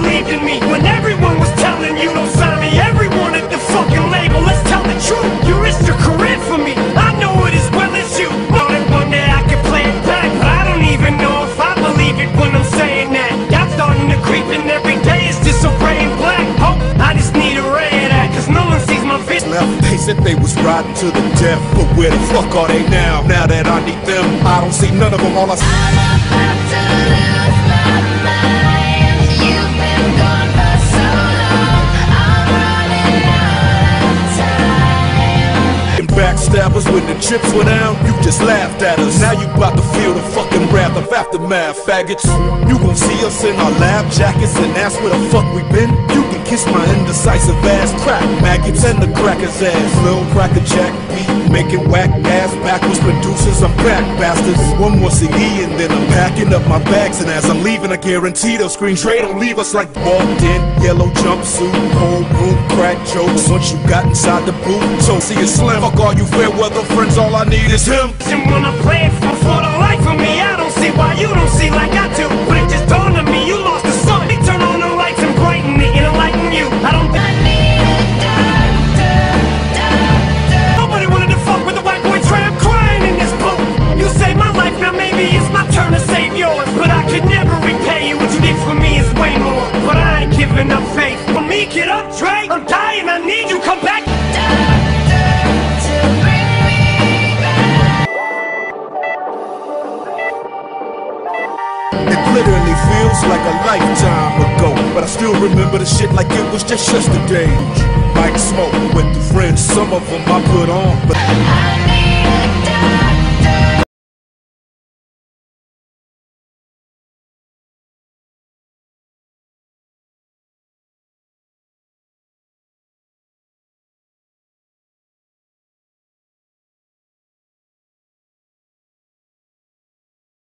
believed in me when everyone was telling you don't sign me. Everyone at the fucking label, let's tell the truth. You risked your career for me. I know it as well as you. Know that one day I could play it back, but I don't even know if I believe it when I'm saying that. Doubt's starting to creep in every day. It's just so gray and black. Hope I just need a ray of that, cause no one sees my vision. left. They said they was riding to the death, but where the fuck are they now? Now that I need them, I don't see none of them. All I see when the chips were down, you just laughed at us. Now you about to feel the fucking wrath of aftermath, faggots. You gon' see us in our lab jackets and ask where the fuck we been. You kiss my indecisive ass, crack maggots and the cracker's ass. Lil cracker jack beat, making whack ass backwards producers. I'm back, bastards. One more CD and then I'm packing up my bags. And as I'm leaving, I guarantee they'll screen Dre. Don't leave us like walked in, yellow jumpsuit, whole room, crack jokes. Once you got inside the booth, so see it's slim. Fuck all you fair weather friends, all I need is him. And I play it for, for the life of me, I don't see why you don't see like I faith. For me, get up, Dre. I'm dying, I need you. Come back. It literally feels like a lifetime ago, but I still remember the shit like it was just yesterday. Like smoke with the friends, some of them I put on, but